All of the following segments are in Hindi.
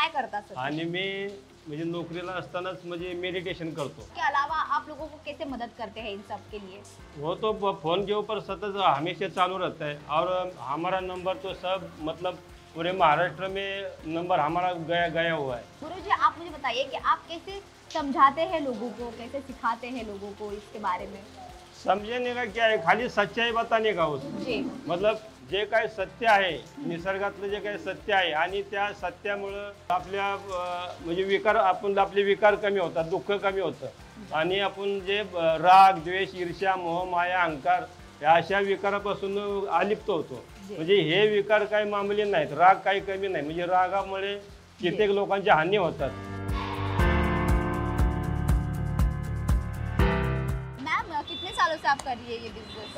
काय करता सर आणि मी म्हणजे नोकरीला असतानाच म्हणजे मेडिटेशन करतो. के अलावा आप लोगों को कैसे मदद करते हैं इन सब के लिए? वो तो ब- फ़ोन के ऊपर सतत हमेशा चालू रहता है और हमारा नंबर तो सब मतलब पूरे महाराष्ट्र में नंबर हमारा गया गया हुआ है। गुरु जी आप मुझे बताइए कि आप कैसे समझाते हैं लोगों को कैसे सिखाते हैं लोगों को इसके बारे में? समझने का क्या है? खाली सच्चाई बताने का उसमें जी। मतलब जे काय सत्य आहे निसर्गातलं जे काही सत्य आहे आणि त्या सत्यामुळं आपल्या म्हणजे विकार आपण आपले विकार कमी होतात दुःख कमी होतं. आणि आपण जे राग द्वेष ईर्ष्या मोह माया अहंकार या अशा विकारापासून अलिप्त होतो. म्हणजे हे विकार काही मामूली नाहीत राग काही कमी नाही. म्हणजे रागामुळे कित्येक लोकांची हानी होतात. सालों से आप कर रही है ये बिज़नेस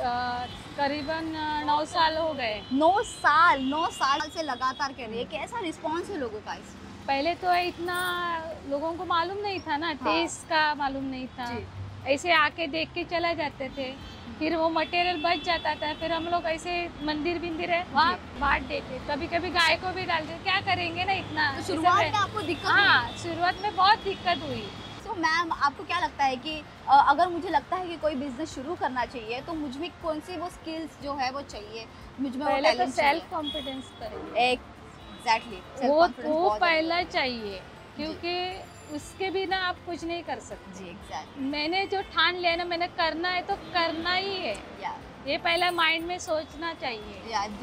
करीबन नौ साल हो गए। नौ साल नौ साल से लगातार कर रही है। कैसा रिस्पॉन्स है लोगों का इसमें पहले तो इतना लोगों को मालूम नहीं था ना टेस्ट का मालूम नहीं था। ऐसे आके देख के चला जाते थे। फिर वो मटेरियल बच जाता था। फिर हम लोग ऐसे मंदिर बिंदिर है वहाँ बांट देते। कभी कभी गाय को भी डालते क्या करेंगे ना इतना? तो शुरुआत में आपको दिक्कत हाँ शुरुआत में बहुत दिक्कत हुई। तो मैम आपको क्या लगता है कि अगर मुझे लगता है कि कोई बिज़नेस शुरू करना चाहिए तो मुझमें कौन सी वो स्किल्स जो है वो चाहिए? मुझमें पहले तो सेल्फ कॉन्फिडेंस एग्जैक्टली वो वो पहला चाहिए क्योंकि उसके बिना आप कुछ नहीं कर सकते। जी एग्जैक्टली मैंने जो ठान लिया ना मैंने करना है तो करना ही है। या ये पहला माइंड में सोचना चाहिए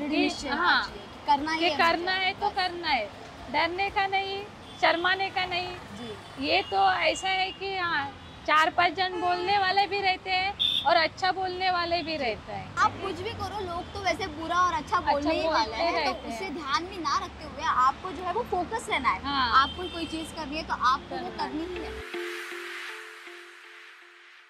कि- हाँ, चाहिए करना कि है करना है तो करना है। डरने का नहीं शर्माने का नहीं। जी। ये तो ऐसा है कि हाँ चार पाँच जन बोलने वाले भी रहते हैं और अच्छा बोलने वाले भी रहते हैं। आप कुछ भी करो लोग तो वैसे बुरा और अच्छा बोलने ही वाले हैं तो है। उसे ध्यान में ना रखते हुए आपको जो है वो फोकस रहना है। हाँ। आपको कोई चीज़ करनी है तो आपको वो करनी ही है।